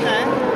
பார்த்தேன்